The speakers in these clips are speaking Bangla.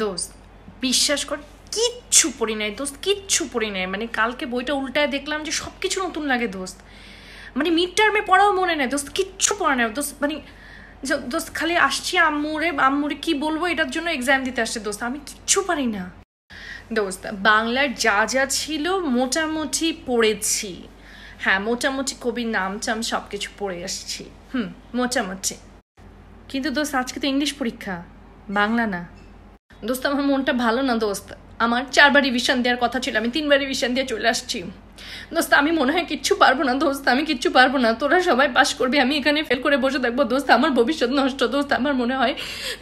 দোস্ত, বিশ্বাস কর, কিচ্ছু পড়ি নাই দোস্ত, কিচ্ছু পড়ি নাই। মানে কালকে বইটা উল্টায় দেখলাম যে সব কিছু নতুন লাগে দোস্ত। মানে মিড টার্মে পড়াও মনে নেই দোস্ত, কিচ্ছু পড়া নেই দোস্ত। মানে দোস্ত, খালি আসছি আম্মুরে আম্মুরে কি বলব, এটার জন্য এক্সাম দিতে আসছে দোস্ত, আমি কিচ্ছু পারি না। দোস্ত, বাংলার যা যা ছিল মোটামুটি পড়েছি। হ্যাঁ মোটামুটি কবির নাম টাম সব কিছু পড়ে আসছি। হুম, মোটামুটি। কিন্তু দোস্ত, আজকে তো ইংলিশ পরীক্ষা, বাংলা না। দোস্ত আমার মনটা ভালো না দোস্ত। আমার চারবার রিভিশন দেওয়ার কথা ছিল আমি তিনবার রিভিশন দিয়ে চলে আসছি। দোস্ত আমি মনে হয় কিচ্ছু পারব না দোস্ত আমি কিচ্ছু পারব না। তোরা সবাই পাস করবি আমি এখানে ফেল করে বসে থাকব। দোস্ত আমার ভবিষ্যৎ নষ্ট দোস্ত আমার মনে হয়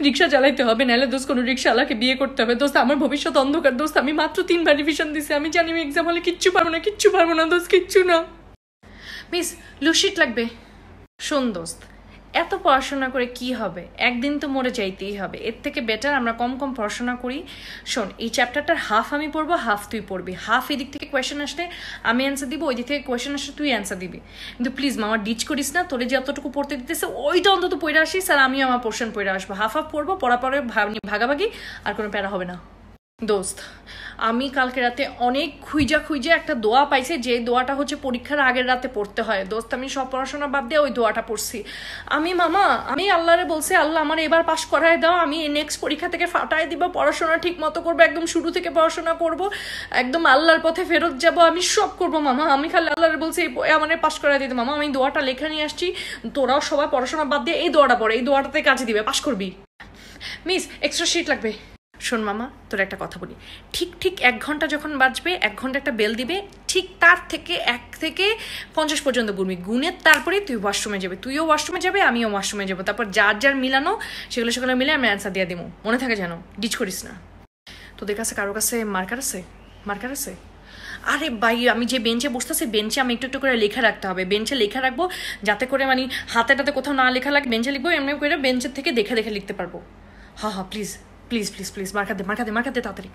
রিক্সা চালাইতে হবে নাহলে দোস্ত কোনো রিক্সাওয়ালাকে বিয়ে করতে হবে। দোস্ত আমার ভবিষ্যৎ অন্ধকার দোস্ত আমি মাত্র তিনবার রিভিশন দিছি আমি জানি আমি এক্সাম হলে কিচ্ছু পারব না কিচ্ছু পারব না দোস্ত কিচ্ছু না। মিস লুসিট লাগবে। শোন দোস্ত এত পড়াশোনা করে কি হবে? একদিন তো মরে যাইতেই হবে। এর থেকে বেটার আমরা কম কম পড়াশোনা করি। শোন, এই চ্যাপ্টারটার হাফ আমি পড়ব হাফ তুই পড়বি। হাফ এদিক থেকে কোয়েশন আসলে আমি অ্যান্সার দিব ওই দিক থেকে কোয়েশন আসলে তুই অ্যান্সার দিবি। কিন্তু প্লিজ মামা ডিচ করিস না। তোরে যে এতটুকু পড়তে দিতেছে, ওইটা অন্তত পড়ে আসিস, আর আমি আমার পোর্শন পড়ে আসব। হাফ হাফ পড়ব পড়া পরে ভাগাভাগি, আর কোনো প্যারা হবে না। দোস্ত, আমি কালকে রাতে অনেক খুইজা খুইজা একটা দোয়া পাইছি, যে দোয়াটা হচ্ছে পরীক্ষার আগের রাতে পড়তে হয়। দোস্ত, আমি সব পড়াশোনা বাদ দিয়ে ওই দোয়াটা পড়ছি। আমি মামা, আমি আল্লাহরে বলছি, আল্লাহ আমার এবার পাশ করায় দাও, আমি নেক্সট পরীক্ষা থেকে ফাটাই দিব, পড়াশোনা ঠিক মতো করব, একদম শুরু থেকে পড়াশোনা করব, একদম আল্লাহর পথে ফেরত যাব, আমি সব করব মামা। আমি খালি আল্লাহরে বলছি, এই আমার পাশ করাই দিতে, মামা, আমি দোয়াটা লেখা নিয়ে আসছি, তোরাও সবাই পড়াশোনা বাদ দিয়ে এই দোয়াটা পড়ে, এই দোয়াটাতে কাজে দিবে, পাশ করবি। মিস এক্সট্রা শিট লাগবে। শোন মামা, তোর একটা কথা বলি। ঠিক ঠিক এক ঘণ্টা যখন বাজবে, এক ঘণ্টা একটা বেল দিবে, ঠিক তার থেকে এক থেকে পঞ্চাশ পর্যন্ত গুনবি গুনের তারপরে তুই ওয়াশরুমে যাবে। তুইও ওয়াশরুমে যাবে, আমিও ওয়াশরুমে যাব। তারপর যার যার মিলানো, সেগুলো সেগুলো মিলে আমি অ্যান্সার দিয়ে দিব। মনে থাকে যেন, ডিচ করিস না। তোদের কাছে কারও কাছে মার্কার আছে? মার্কার আছে? আরে ভাই, আমি যে বেঞ্চে বসতেছি বেঞ্চে আমি একটু একটু করে লেখা রাখতে হবে। বেঞ্চে লেখা রাখব, যাতে করে মানে হাতে টাতে কোথাও না লেখা লাগে বেঞ্চে লিখব, এমনি করে বেঞ্চের থেকে দেখে দেখে লিখতে পারব। হ্যাঁ হ্যাঁ প্লিজ প্লিজ প্লিজ প্লিজ মার্কা দে মার্কা দে মার্কা দে তাড়াতাড়ি।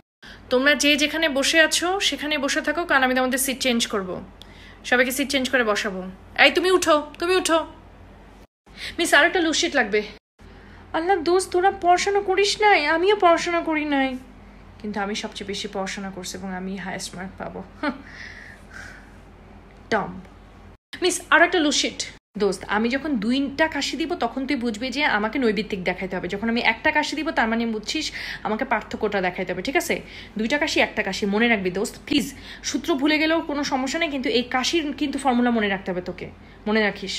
তোমরা যে যেখানে বসে আছো সেখানে বসে থাকো, কারণ আমি তোমাদের সিট চেঞ্জ করব। সবাইকে সিট চেঞ্জ করে বসাবো। এই, তুমি উঠো তুমি উঠো। মিস আর একটা লুসিট লাগবে। আল্লাহ, দোস্ত, তোরা পড়াশোনা করিস নাই? আমিও পড়াশোনা করি নাই। কিন্তু আমি সবচেয়ে বেশি পড়াশোনা করছি এবং আমি হায়েস্ট মার্ক পাবো। টম মিস আর একটা লুশিট দোস্ত, আমি যখন দুইটা কাশি দিব, তখন তুই বুঝবি যে আমাকে নৈবিত্তিক দেখাইতে হবে। যখন আমি একটা কাশি দিব, তার মানে বুঝছিস আমাকে পার্থক্যটা দেখাইতে হবে, ঠিক আছে? দুইটা কাশি, একটা কাশি, মনে রাখবি দোস্ত প্লিজ সূত্র ভুলে গেলেও কোনো সমস্যা নেই, কিন্তু এই কাশির কিন্তু ফর্মুলা মনে রাখতে হবে তোকে। মনে রাখিস।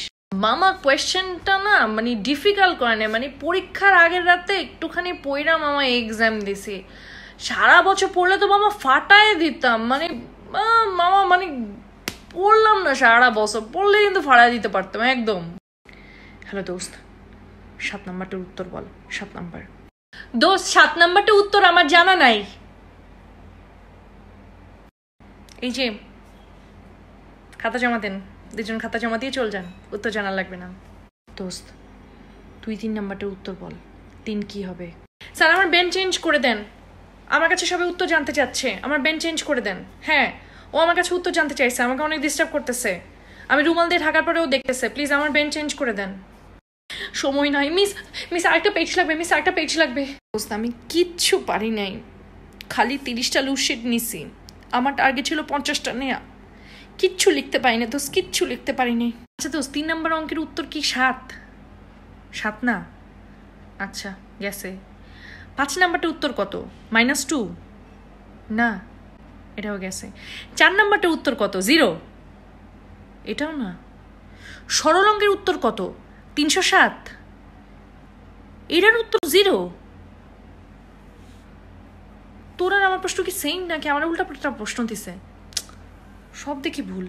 মামা কোয়েশ্চেনটা না মানে ডিফিকাল্ট করে না মানে পরীক্ষার আগের রাতে একটুখানি পইরা মামা এক্সাম দিছি। সারা বছর পড়লে তো মামা ফাটায় দিতাম মানে মামা মানে পড়লাম না সারা বছর পড়লে কিন্তু ফাটায় দিতে পারতাম, একদম। হ্যালো দোস্ত, সাত নাম্বারটার উত্তর বল, সাত নাম্বার। দোস্ত, সাত নাম্বারটা উত্তর আমার জানা নাই। এই যে, খাতা জমা দেন, দুজন খাতা জমা দিয়ে চল যান, উত্তর জানা লাগবে না। দোস্ত, তুই তিন নাম্বারটার উত্তর বল, তিন কি হবে? স্যার, আমার বেন চেঞ্জ করে দেন। আমার কাছে সবাই উত্তর জানতে চাচ্ছে, আমার বেন চেঞ্জ করে দেন। হ্যাঁ ও আমার কাছে উত্তর জানতে চাইছে, আমাকে অনেক ডিস্টার্ব করতেছে। আমি রুমাল দিয়ে ঢাকার পরেও দেখতেছে। প্লিজ আমার বেন চেঞ্জ করে দেন। সময় নাই। মিস মিস আরেকটা পেজ লাগবে মিস আরেকটা পেজ লাগবে। দোস্ত আমি কিচ্ছু পারি নাই। খালি তিরিশটা লুশিট নিছি। আমার টার্গেট ছিল পঞ্চাশটা নেয়া। কিচ্ছু লিখতে পারি না দোস্ত, কিচ্ছু লিখতে পারি পারিনি। আচ্ছা দোস্ত, তিন নম্বর অঙ্কের উত্তর কি সাত? সাত না? আচ্ছা গেছে। পাঁচ নাম্বারটা উত্তর কত? মাইনাস টু না। এটাও গেছে। চার নাম্বারটা উত্তর কত? জিরো? এটাও না। সরল উত্তর কত? তিনশো সাত। এটার উত্তর জিরো। তোর আর আমার প্রশ্ন কি সেম নাকি? আমার উল্টা প্রশ্ন দিছে। সব দেখি ভুল।